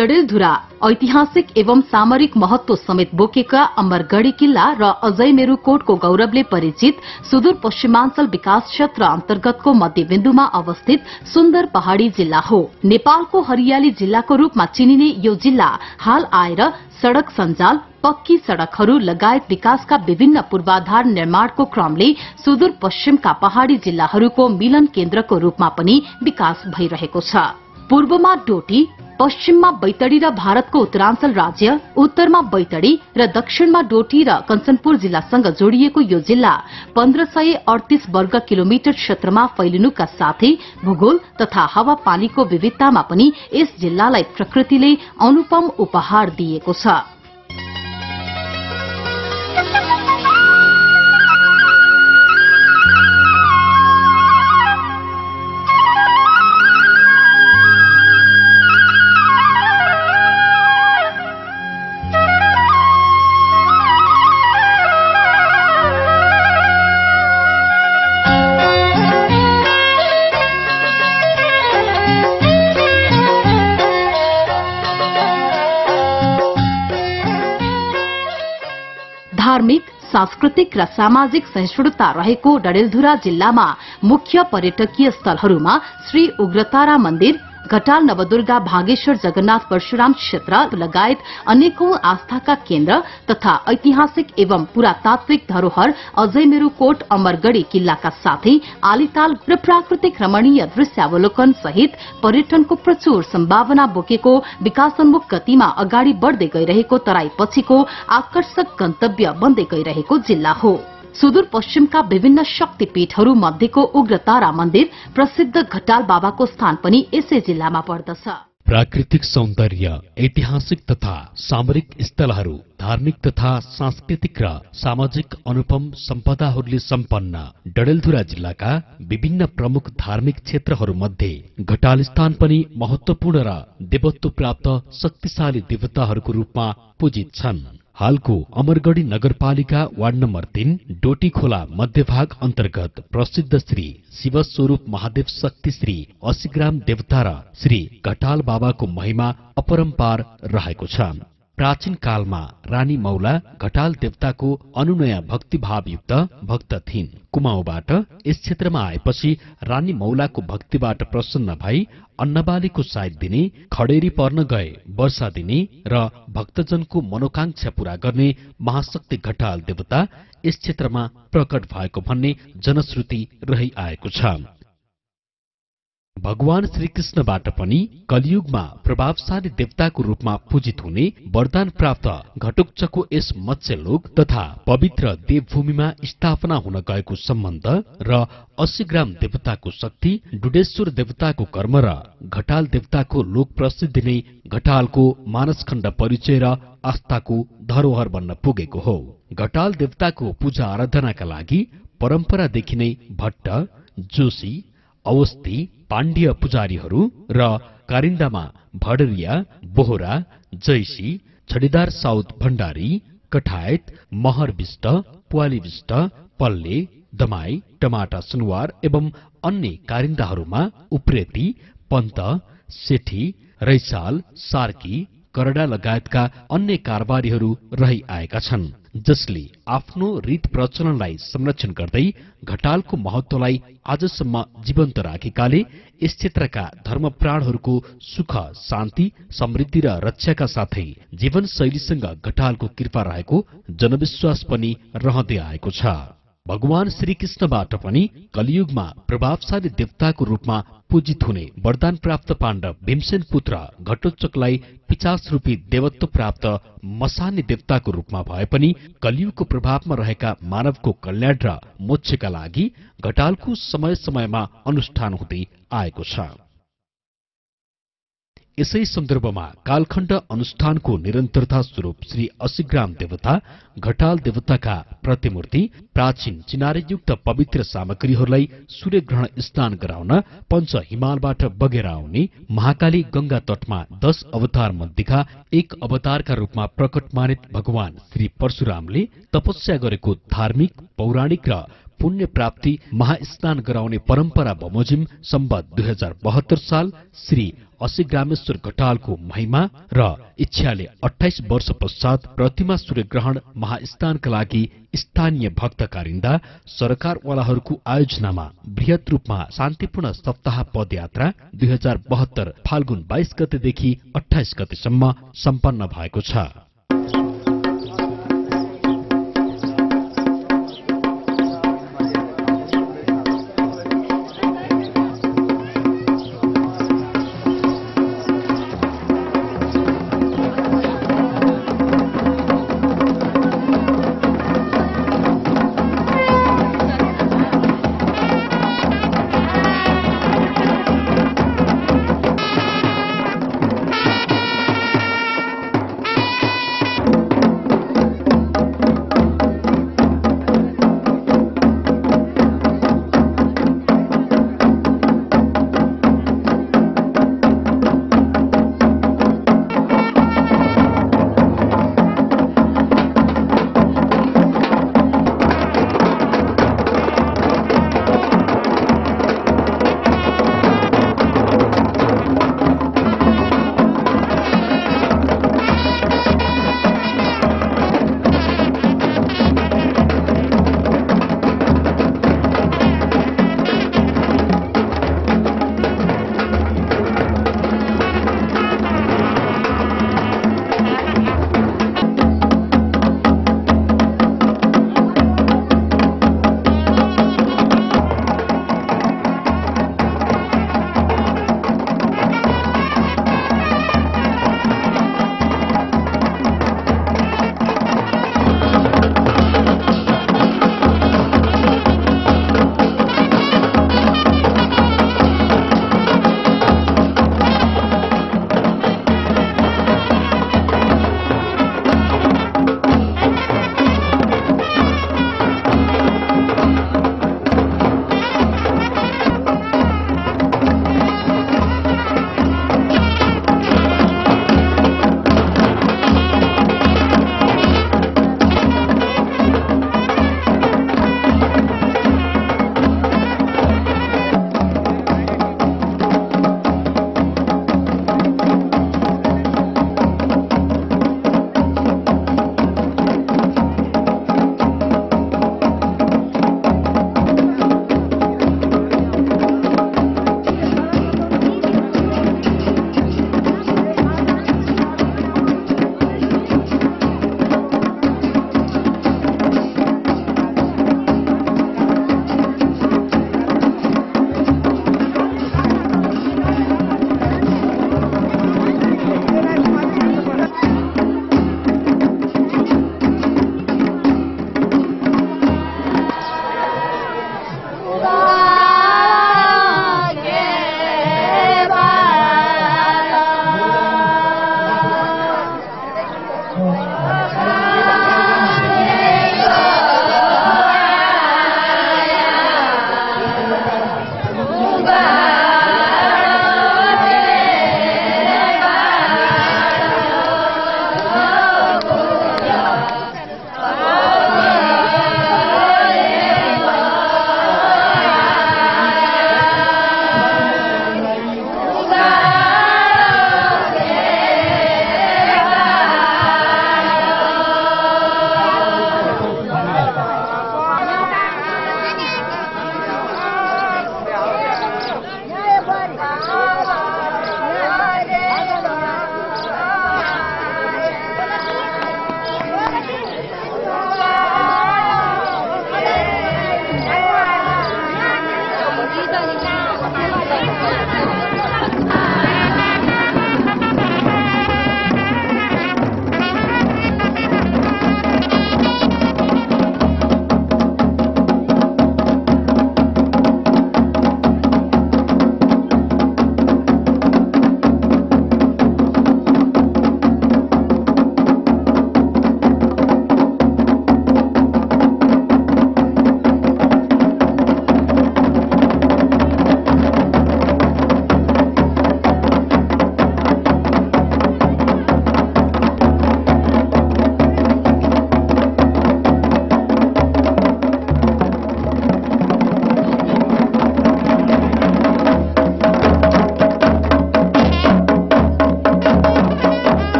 डडेलधुरा ऐतिहासिक एवं सामरिक महत्व समेत बोकेका अमरगढ़ी किल्ला र अजयमेरू कोटको गौरवले परिचित सुदूर पश्चिमाञ्चल विकास क्षेत्र अन्तर्गतको मध्यविन्दुमा अवस्थित सुन्दर पहाड़ी जिल्ला हो। नेपालको हरियाली जिल्लाको रूपमा चिनिने यो जिल्ला हाल आएर सड़क सञ्जाल पक्की सड़कहरू लगायत विकासका विभिन्न पूर्वाधार निर्माणको क्रमले सुदूर पश्चिमका पहाड़ी जिल्लाहरूको मिलन केन्द्रको रूपमा पनि विकास भइरहेको छ। पूर्वमा डोटी पश्चिममा बैतडी र भारतको उत्तराञ्चल राज्य उत्तरमा बैतडी र दक्षिणमा डोटी र कञ्चनपुर जिल्लासँग जोडिएको यो जिल्ला पन्ध्र सय अडतीस वर्ग किलोमिटर क्षेत्रमा फैलिनुका साथै भूगोल तथा हावापानीको विविधतामा पनि यस जिल्लालाई प्रकृतिले अनुपम उपहार दिएको छ। धार्मिक सांस्कृतिक र सामाजिक सहिष्णुता रहेको डडेलधुरा जिल्लामा मुख्य पर्यटकीय स्थलहरूमा श्री उग्रतारा मंदिर घटाल नवदुर्गा भागेश्वर जगन्नाथ परशुराम क्षेत्र लगायत अनेकौं आस्थाका केन्द्र तथा ऐतिहासिक एवं पुरातात्विक धरोहर अजयमेरू कोट अमरगढ़ी किल्लाका साथै आलिताल र प्राकृतिक रमणीय दृश्यावलोकन सहित पर्यटनको प्रचुर सम्भावना बोकेको विकासोन्मुख गतिमा अगाडि बढ़दै गइरहेको तराई पछिको आकर्षक गन्तव्य बन्दै गइरहेको जिल्ला हो। सुदूर पश्चिमका विभिन्न शक्तिपीठहरू मध्येको उग्रतारा मन्दिर प्रसिद्ध घटाल बाबाको स्थान पनि यसै जिल्लामा पर्दछ। प्राकृतिक सौन्दर्य ऐतिहासिक तथा सामरिक स्थलहरू धार्मिक तथा सांस्कृतिक र सामाजिक अनुपम सम्पदाहरूले सम्पन्न डडेलधुरा जिल्लाका विभिन्न प्रमुख धार्मिक क्षेत्रहरू मध्ये घटाल स्थान पनि महत्वपूर्ण र देवत्व प्राप्त शक्तिशाली देवताहरूको रूपमा पूजित छन्। हालको अमरगढ़ी नगरपालिका वार्ड नम्बर तीन डोटी खोला मध्यभाग अन्तर्गत प्रसिद्ध श्री शिवस्वरूप महादेव शक्ति श्री असीग्राम देवता र श्री घटाल बाबाको महिमा अपरम्पार रहेको छ। प्राचीन कालमा रानी मौला घटाल देवताको अनुनय भक्तिभावयुक्त भक्त थिइन्। कुमाउँबाट यस क्षेत्रमा आएपछि रानी मौलाको भक्तिबाट प्रसन्न भई अन्नबालीको साइत दिने खडेरी पर्न गए वर्षा दिने र भक्तजनको मनोकांक्षा पूरा गर्ने महाशक्ति घटाल देवता यस क्षेत्रमा प्रकट भएको भन्ने जनश्रुति रही आएको छ। भगवान श्रीकृष्णबाट पनि कलियुगमा प्रभावशाली देवताको रूपमा पूजित हुने वरदान प्राप्त घटोक्चको यस मत्स्यलोक तथा पवित्र देवभूमिमा स्थापना हुन गएको सम्बन्ध र अस्सी ग्राम देवताको शक्ति डुडेश्वर देवताको कर्म र घटाल देवताको लोक प्रसिद्धि नै घटालको मानसखण्ड परिचय र आस्थाको धरोहर बन्न पुगेको हो। घटाल देवताको पूजा आराधनाका लागि परम्परादेखि नै भट्ट जोशी अवस्थी पाण्ड्य पुजारीहरू र कारिन्दामा भडरिया बोहरा जैसी छडीदार साउथ भण्डारी कठायत महर विष्ट पुवाली विष्ट पल्ले दमाई टमाटा सुनवार एवं अन्य कारिन्दाहरूमा उप्रेती पन्त सेठी रैसाल सार्की करडा लगायतका अन्य कारबारीहरू रही आएका छन् जसले आफ्नो रीत प्रचलनलाई संरक्षण गर्दै घटालको महत्वलाई आजसम्म जीवन्त राखेकाले यस क्षेत्रका धर्मप्राणहरूको सुख शान्ति समृद्धि र रक्षाका साथै जीवनशैलीसँग घटालको कृपा रहेको जनविश्वास पनि रहँदै आएको छ। भगवान श्रीकृष्णबाट पनि कलियुगमा प्रभावशाली देवताको रूपमा पूजित हुने वरदान प्राप्त पाण्डव भीमसेन पुत्र घटोच्चकलाई पिचास रूपी देवत्व प्राप्त मसानी देवताको रूपमा भए पनि कलियुगको प्रभावमा रहेका मानवको कल्याण र मोक्षका लागि घटालको समय समयमा अनुष्ठान हुँदै आएको छ। यसै सन्दर्भमा कालखण्ड अनुष्ठानको निरन्तरता स्वरूप श्री असीग्राम देवता घटाल देवताका प्रतिमूर्ति प्राचीन चिनारीयुक्त पवित्र सामग्रीहरूलाई सूर्यग्रहण स्नान गराउन पञ्च हिमालबाट बगेर आउने महाकाली गंगा तटमा दश अवतार मध्येका एक अवतारका रूपमा प्रकट मानित भगवान श्री परशुरामले तपस्या गरेको धार्मिक पौराणिक र पुण्य प्राप्ति महास्नान गराउने परम्परा बमोजिम सम्बत दुई हजार बहत्तर साल श्री असिग्रामेश्वर घटालको महिमा र इच्छाले अठाइस वर्ष पश्चात प्रतिमा सूर्यग्रहण महास्नानका लागि स्थानीय भक्त कारिन्दा सरकारवालाहरूको आयोजनामा वृहत रूपमा शान्तिपूर्ण सप्ताह पदयात्रा दुई हजार बहत्तर फाल्गुन बाइस गतेदेखि अठाइस गतेसम्म सम्पन्न भएको छ।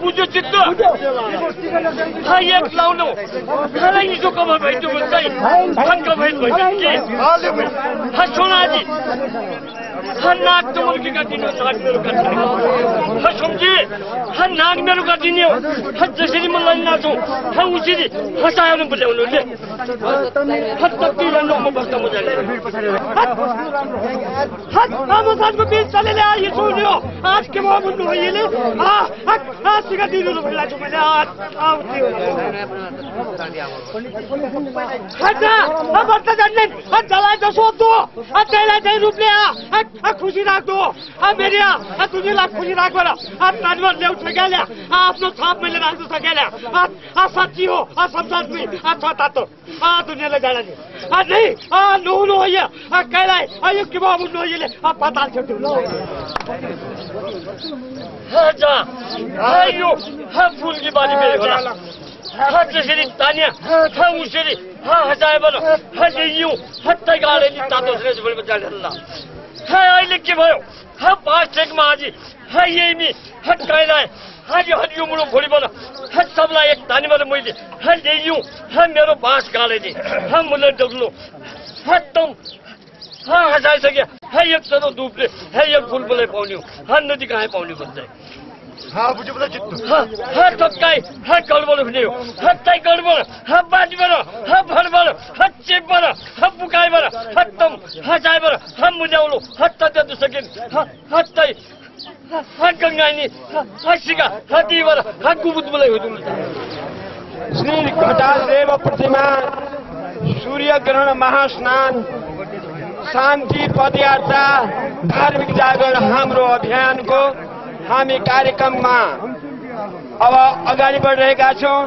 बुझ्यो चित्त हा एक लाउनु खाना हिजो कमा भेट्यो भने हर नाक तुम उनकी कर दीजिए नाक मेरू कर दीजिए हर समझिए हर नाक मेरू कर दीजिए हर जैसे मुला ना तो हर उसी हर साया ने बोले उन्होंने हर तब की रन में बसता मुझे हर हम साथ में बीच चले ले ये सुन लो आज के मौत उनको हुई ले आ आज सिखा दीजिए तो भला जो मुझे आज आओ हट अब बता जाने हट चला तो सोच दो हट चला जाए खुसी राख्दो आ मेरी आ तुझीलाई खुसी राख्बर आ ताजमहल ल्याउ सकेल्या आफ्नो छाप मैले राख्नु सकेल्या आ साँच्ची हो आ संसारमै आ छ तातो आ दुनियाँलाई जाँदा नि आ नै आ नुहुनु हो या आ कैलाई आ यो के बाबु नो यसले आ पताल छुट्यो लो जा आयो हा फुलकी बारी मेरो होला हा त्यसरी तान्या हा उसरी हा हजाए बन हा ल्याइयो हत्तै गाडे नि तातो छ भने जान्दैन हा अहिले के भयो। हा टेकमा आज हा यही हा कैलाई हाजी हरियो मुलो भोलि बन हा सबलाई एक तानीबाट मैले हा ल्याइयो हा, मेरो बाँस नि हा मुले डग्लो हा, तम। हा हजाइसक्यो हा, एक चरो धुपले हा, एक बोले पाउने हा, नदी कहाँ पाउने भन्छ हा बुझ्यो बुझ्यो चित्त हा टक्काई हा? गडबड हुने हो हत्ताई गडबड हा बाजीबाट हा भरबाट हा चेपबाट हा बुकाइबाट हत्तम हा चाइबाट हा मुल्याउलो हत्ता त्यहाँ सकिन् हत्ताई हा गङ्गाइनी हा सिका हा दिबाट हा गुबुत बोलाइ हुनु श्री घटादेव प्रतिमा सूर्य ग्रहण महास्नान शान्ति पदयात्रा धार्मिक जागर हाम्रो अभियानको हामी कार्यक्रममा अब अगाडि बढिरहेका छौँ।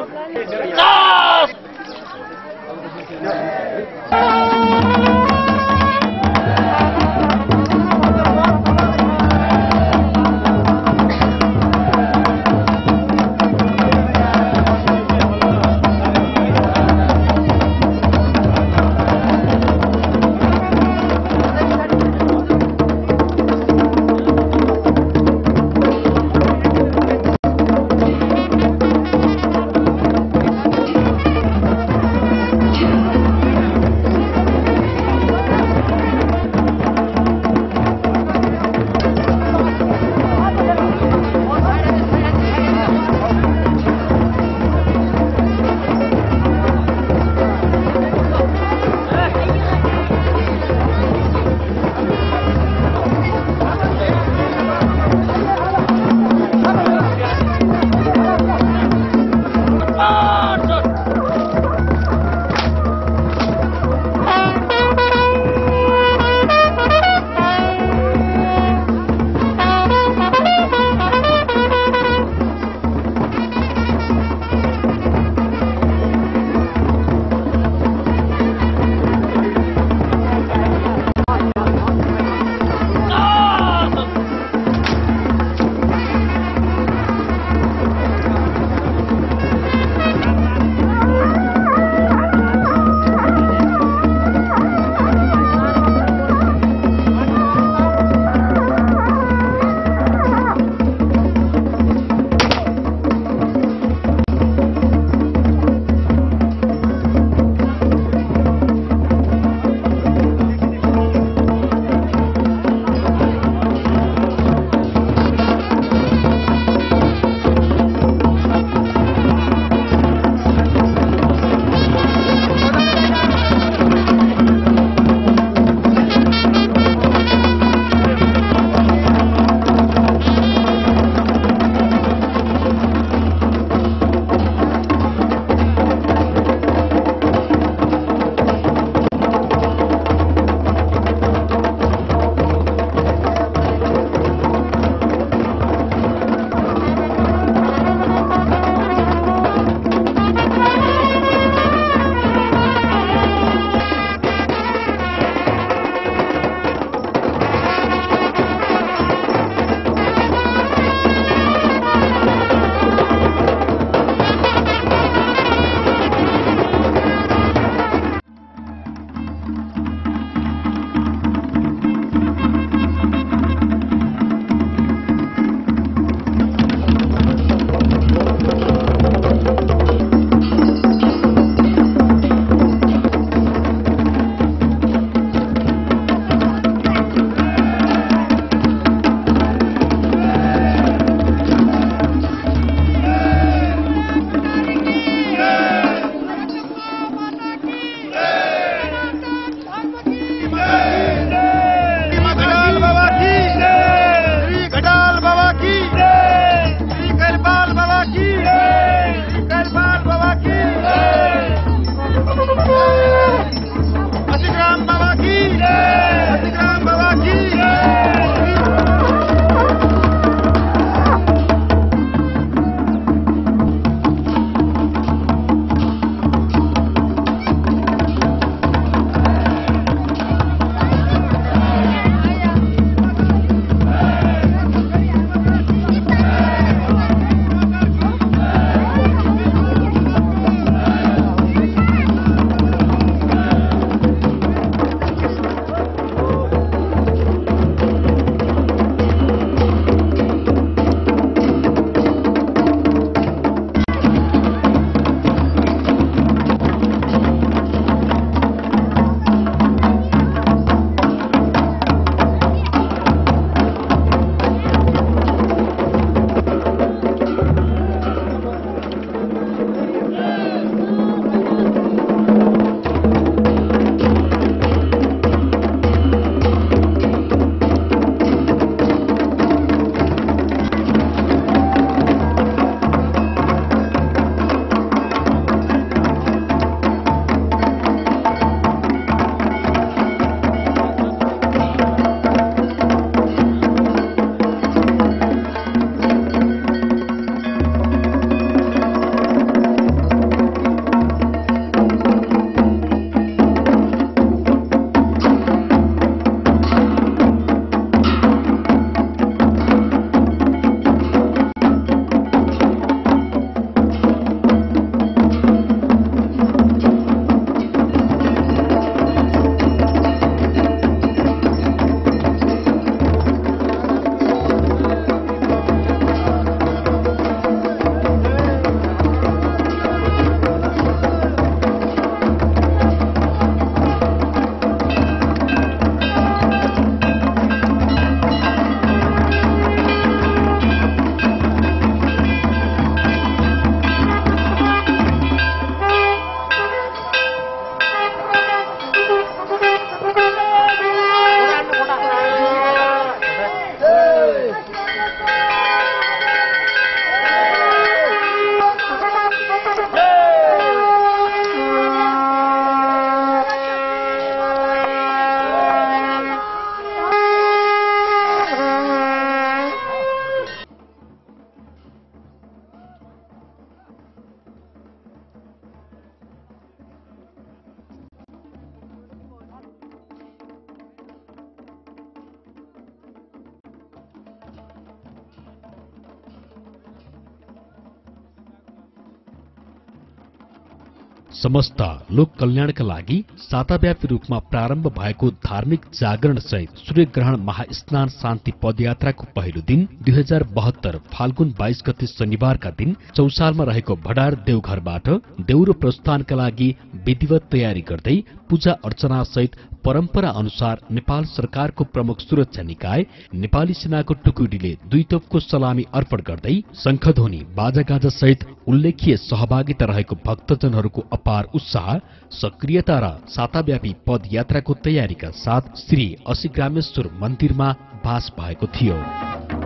समस्त लोक कल्याणका लागि साताव्यापी रूपमा प्रारम्भ भएको धार्मिक जागरण सहित सूर्यग्रहण महास्नान शान्ति पदयात्राको पहिलो दिन दुई हजार बहत्तर फाल्गुन बाइस गते शनिबारका दिन चौसालमा रहेको भडार देवघरबाट देउरो प्रस्थानका लागि विधिवत तयारी गर्दै पूजा अर्चना सहित परम्परा अनुसार नेपाल सरकारको प्रमुख सुरक्षा निकाय नेपाली सेनाको टुकुडीले दुई तोपको सलामी अर्पण गर्दै शंखध्वनि बाजागाजा सहित उल्लेखीय सहभागिता रहेको भक्तजनहरूको अपार उत्साह सक्रियता र साताव्यापी पदयात्राको तयारीका साथ श्री असिग्रामेश्वर मन्दिरमा बास भएको थियो।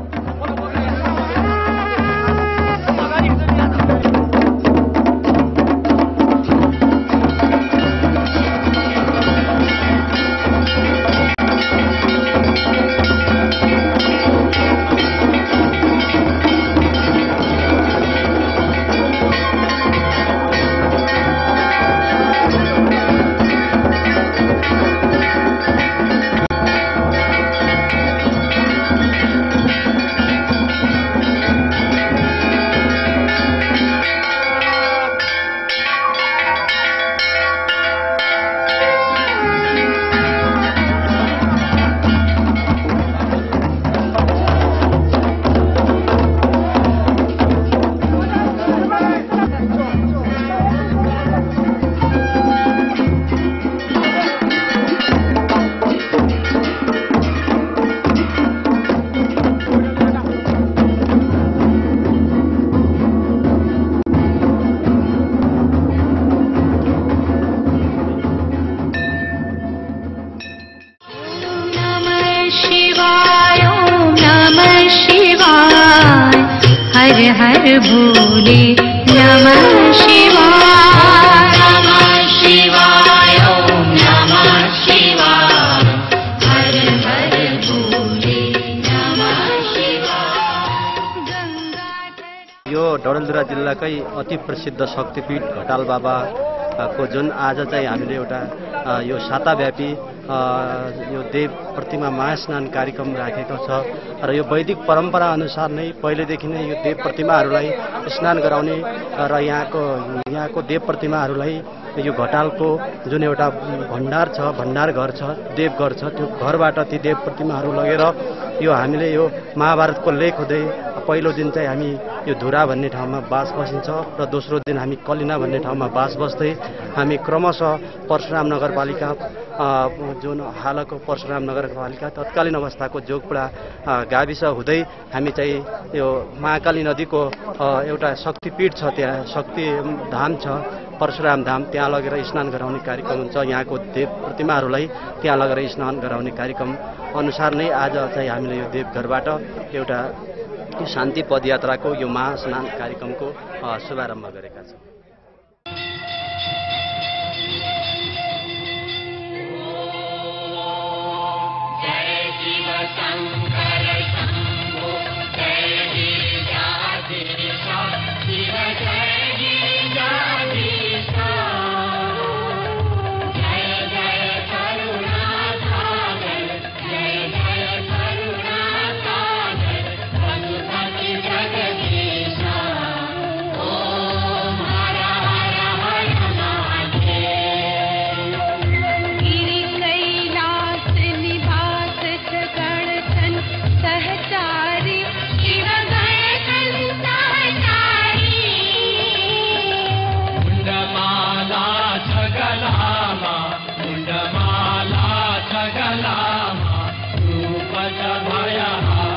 प्रसिद्ध शक्तिपीठ घटाल बाबाको जुन आज चाहिँ हामीले एउटा यो साताव्यापी यो देव प्रतिमा महास्नान कार्यक्रम राखेको छ। र यो वैदिक परम्परा अनुसार नै पहिलेदेखि नै यो देव प्रतिमाहरूलाई स्नान गराउने र यहाँको यहाँको देव प्रतिमाहरूलाई यो घटालको जुन एउटा भण्डार छ भण्डार घर छ देवघर छ त्यो घरबाट ती देव प्रतिमाहरू लगेर यो हामीले यो महाभारतको लेख हुँदै पहिलो दिन चाहिँ हामी यो धुरा भन्ने ठाउँमा बास बसिन्छ र दोस्रो दिन हामी कलिना भन्ने ठाउँमा बास बस्दै हामी क्रमशः परशुराम नगरपालिका जुन हालको परशुराम नगरपालिका तत्कालीन अवस्थाको जोगपुडा गाविस हुँदै हामी चाहिँ यो महाकाली नदीको एउटा शक्तिपीठ छ त्यहाँ शक्ति धाम छ परशुराम धाम त्यहाँ लगेर स्नान गराउने कार्यक्रम हुन्छ। यहाँको देव प्रतिमाहरूलाई त्यहाँ लगेर स्नान गराउने कार्यक्रम अनुसार नै आज चाहिँ हामीले यो देवघरबाट एउटा शान्ति पदयात्राको यो महास्नान कार्यक्रमको शुभारम्भ गरेका छौँ। छगलामा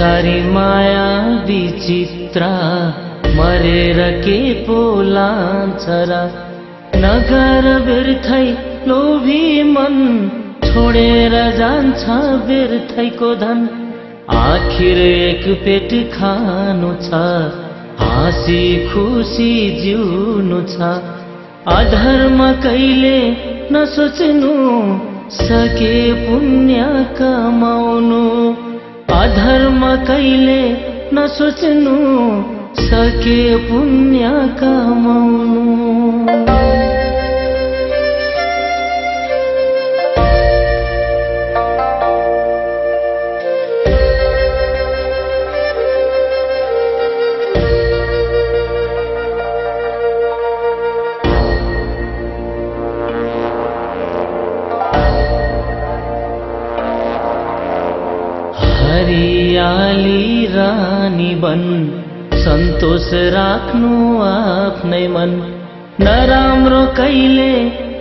संसारी माया विचित्रा मरेर के पोलान्छ नगर व्यर्थै लोभी मन छोडेर जान्छ व्यर्थैको धन। आखिर एक पेट खानु छ हाँसी खुसी जिउनु छ। अधर्म कहिले नसोच्नु सके पुण्य कमाउनु। अधर्म कहिले नसोच्नु सके पुण्य कमाउनु राख्नु आफ्नै मन। नराम्रो कहिले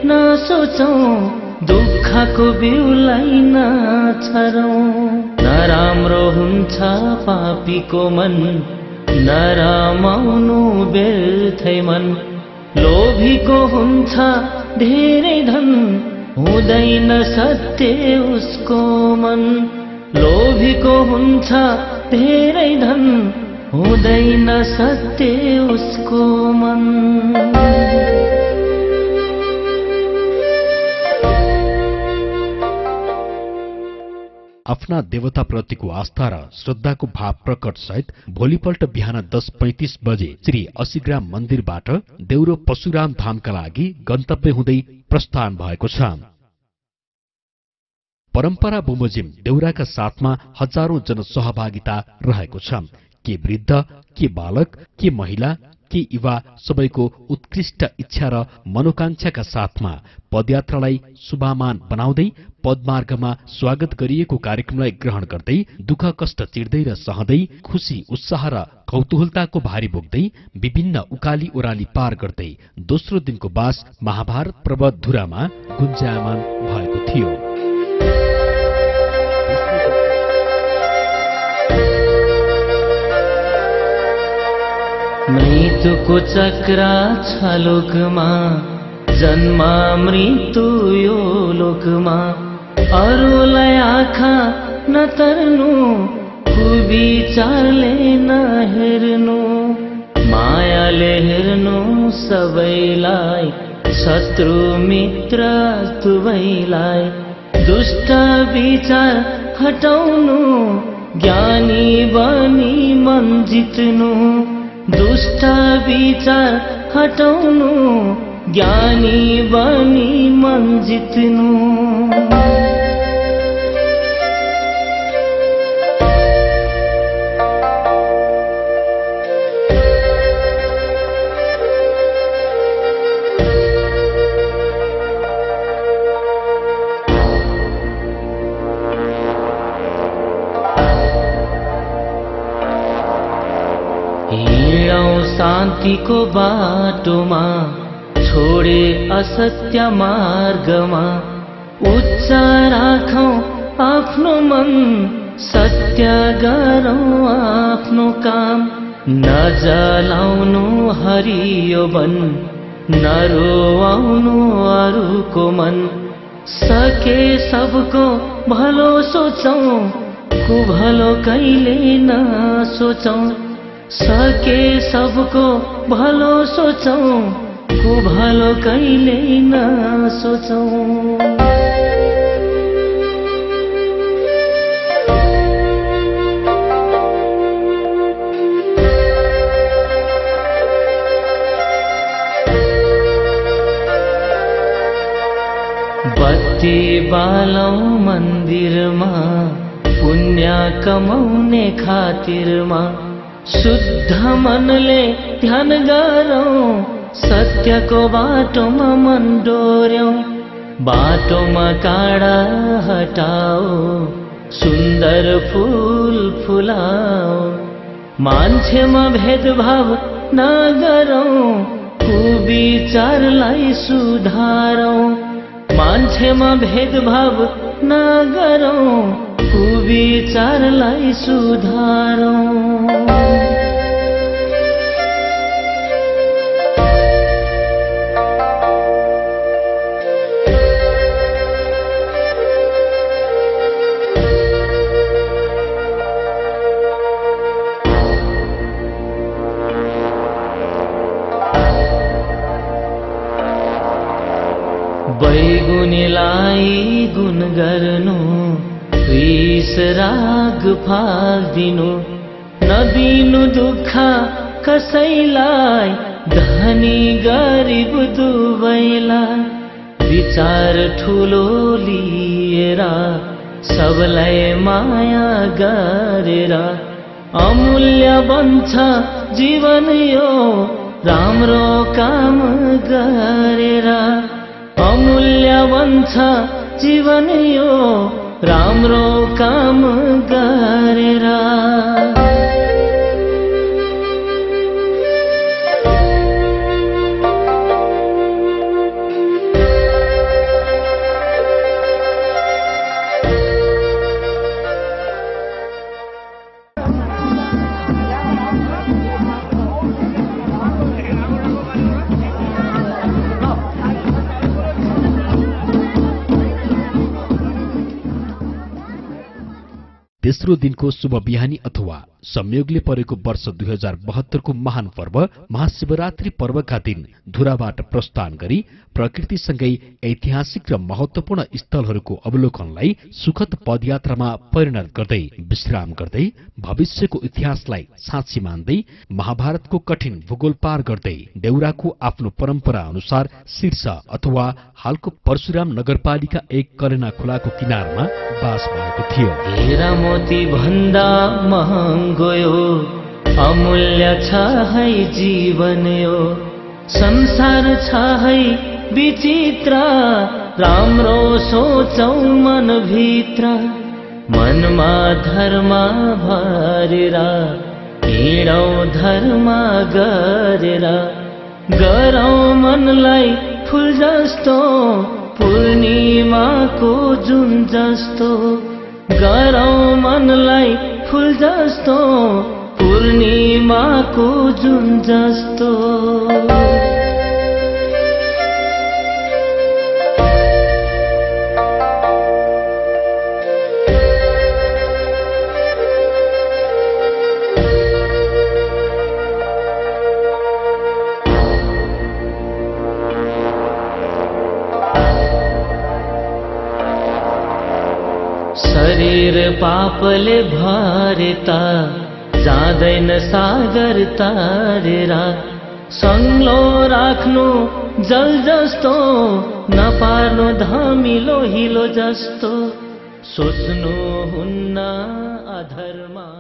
नसोचौँ दुःखको बिउलाई नछरौँ। नराम्रो हुन्छ पापीको मन नरामाउनु व्यर्थै मन। लोभीको हुन्छ धेरै धन हुँदैन सत्य उसको मन। लोभीको हुन्छ धेरै धन हुँदैन सत्य उसको मन। आफ्ना देवताप्रतिको आस्था र श्रद्धाको भाव प्रकट सहित भोलिपल्ट बिहान दस पैंतिस बजे श्री असीग्राम मन्दिरबाट देउरो परशुराम धामका लागि गन्तव्य हुँदै प्रस्थान भएको छ। परम्परा बमोजिम देउराका साथमा हजारौं जनसहभागिता रहेको छ। के वृद्ध के बालक के महिला के युवा सबैको उत्कृष्ट इच्छा र मनोकांक्षाका साथमा पदयात्रालाई शुभामान बनाउँदै पदमार्गमा स्वागत गरिएको कार्यक्रमलाई ग्रहण गर्दै दुःख कष्ट चिर्दै र सहँदै खुशी उत्साह र कौतूहलताको भारी बोक्दै विभिन्न उकाली ओह्राली पार गर्दै दोस्रो दिनको बास महाभारत पर्वत धुरामा गुन्जायमान भएको थियो। मृत्युको चक्रा छ लोकमा जन्म मृत्यु यो लोकमा अरूलाई आँखा नतर्नु कुविचारले नहेर्नु मायाले हेर्नु सबैलाई शत्रु मित्र दुवैलाई दुष्ट विचार हटाउनु ज्ञानी बनी मन जित्नु। विचार हटाउनु ज्ञानी बनी मन जित्नु शान्तिको बाटोमा छोडे असत्य मार्गमा उच्च राखौँ आफ्नो मन सत्य गरौँ आफ्नो काम। नजलाउनु हरियो वन नरोआउनु अरूको मन। सके सबको भलो सोचौँ कुभलो कहिले नसोचौँ सके सबको भलो सोचौँ कुभलो कहिले नसोचौँ बत्ती बालौँ मन्दिरमा पुण्य कमाउने खातिरमा शुद्ध मनले ध्यान गरौँ सत्यको बाटोमा मन डोर्यौँ बाटोमा काँडा हटाओ सुन्दर फुल फुलाओ मान्छेमा भेदभाव नगरौँ कुविचारलाई सुधारौँ मान्छेमा भेदभाव नगरौँ कुविचारलाई सुधारौँ। गुण गर्नु विष राग फाल्दिनु नदिनु दुःख कसैलाई धनी गरिब दुवैलाई। विचार ठुलो लिएर सबलाई माया गरेर। अमूल्य बन्छ जीवन यो राम्रो काम गरेर। अमूल्य बन्छ जीवन यो राम्रो काम गरेर तेस्रो दिनको शुभ बिहानी अथवा संयोगले परेको वर्ष दुई हजार बहत्तरको महान पर्व महाशिवरात्रि पर्वका दिन धुराबाट प्रस्थान गरी प्रकृतिसँगै ऐतिहासिक र महत्वपूर्ण स्थलहरूको अवलोकनलाई सुखद पदयात्रामा परिणत गर्दै विश्राम गर्दै भविष्यको इतिहासलाई साँची मान्दै महाभारतको कठिन भूगोल पार गर्दै देउराको आफ्नो परम्परा अनुसार शीर्ष अथवा हालको परशुराम नगरपालिका एक करेना खोलाको किनारमा बास भएको थियो। हेरा मोती भन्दा महँगो यो अमूल्य छ है जीवन यो। संसार छ है विचित्र। राम्रो सोचौ मनभित्र। मनमा धर्म भरेर हिँडौ धर्म गरेर। गरौ मनलाई फुल जस्तो पूर्णिमाको जुन जस्तो। गरौ मनलाई फुल जस्तो पूर्णिमाको जुन जस्तो। पापले भरेता जाँदैन सागर तारेर। सङ्लो राख्नु जल जस्तो नपार्नु धमिलो हिलो जस्तो। सोच्नु हुन्न अधर्म।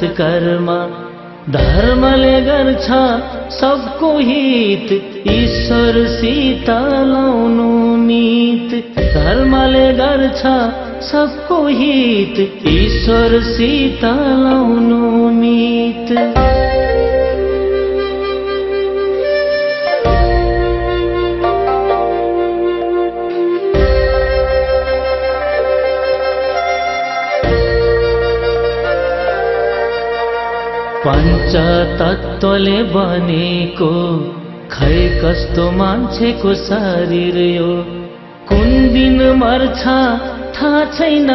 सत्कर्म धर्मले गर्छ सबको हित। ईश्वरसित लाउनु मित धर्मले गर्छ सबको हित। ईश्वरसित लाउनु पञ्चतत्त्वले बनेको खै कस्तो मान्छेको शरीर यो? कुन दिन मर्छ? थाहा छैन।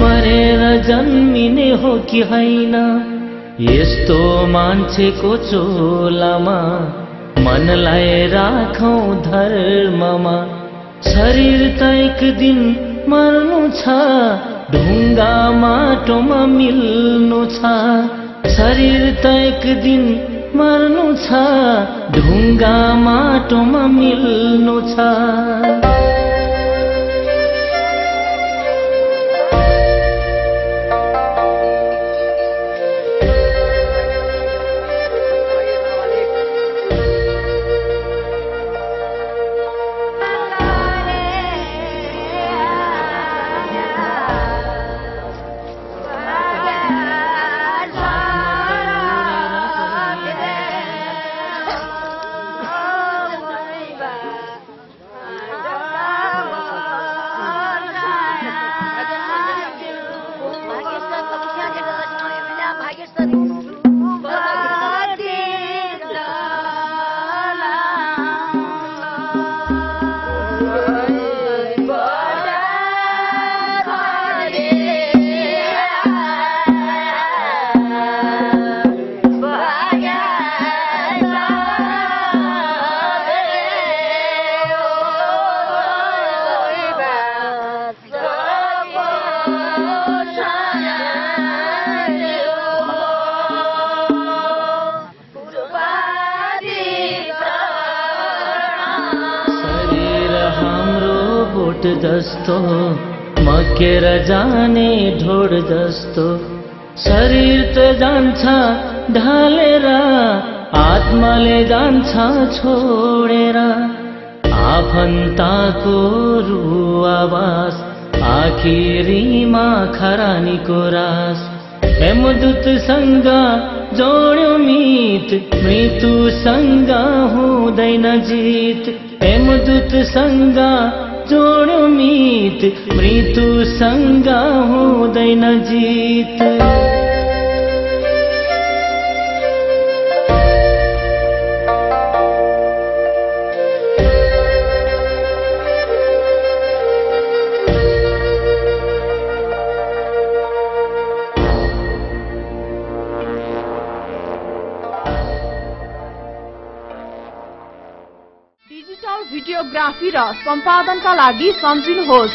मरेर जन्मिने हो कि होइन? यस्तो मान्छेको चोलामा मनलाई राखौँ धर्ममा। शरीर त एक दिन मर्नु छ ढुङ्गा माटोमा मिल्नु छ। शरीर त एक दिन मर्नु छ ढुङ्गा माटोमा मिल्नु छ। जस्तो मकेर जाने ढोड जस्तो। शरीर त जान्छ ढालेर आत्माले जान्छ छोडेर। आफन्ताको रुवावास आखिरीमा खरानीको रास। हेमदूतसँग जोड्यो मित मृत्युसँग हुँदैन जित। हेमदूतसँग ोडमि मृत्यु संज्ञा मोदयन जीत र सम्पादनका लागि सम्झिनुहोस्।